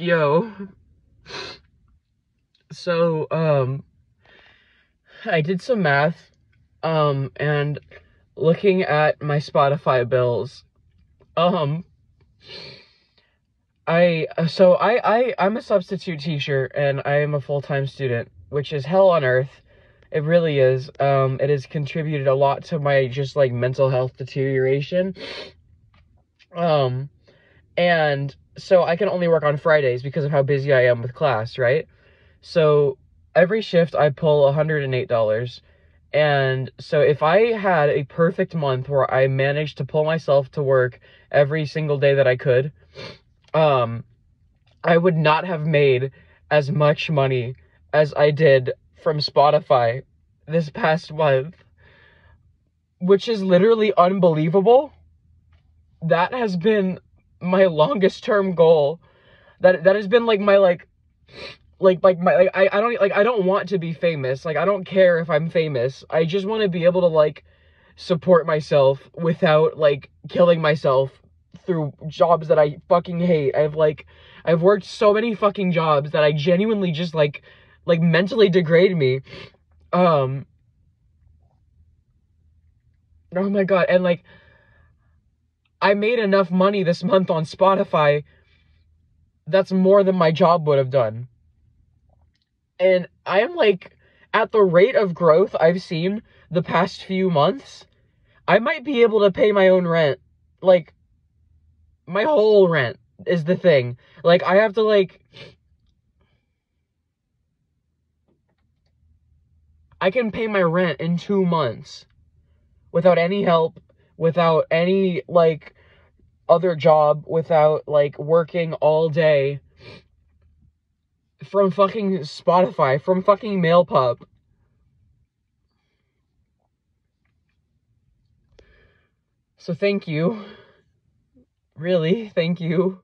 Yo. So, um, I did some math, um, and looking at my Spotify bills, um, I, so I, I, I'm a substitute teacher and I am a full-time student, which is hell on earth. It really is. Um, it has contributed a lot to my just like mental health deterioration. Um, and so I can only work on Fridays because of how busy I am with class, right? So every shift I pull $108. And so if I had a perfect month where I managed to pull myself to work every single day that I could, um, I would not have made as much money as I did from Spotify this past month, which is literally unbelievable. That has been my longest term goal. That that has been like my like like like my like I, I don't like I don't want to be famous. Like I don't care if I'm famous. I just want to be able to like support myself without like killing myself through jobs that I fucking hate. I've like I've worked so many fucking jobs that I genuinely just like like mentally degrade me. Um Oh my god, and like I made enough money this month on Spotify that's more than my job would have done. And I am like at the rate of growth I've seen the past few months, I might be able to pay my own rent. Like my whole rent is the thing. Like I have to like I can pay my rent in 2 months without any help, without any like other job, without like working all day from fucking Spotify, from fucking MailPub. So thank you. Really, thank you.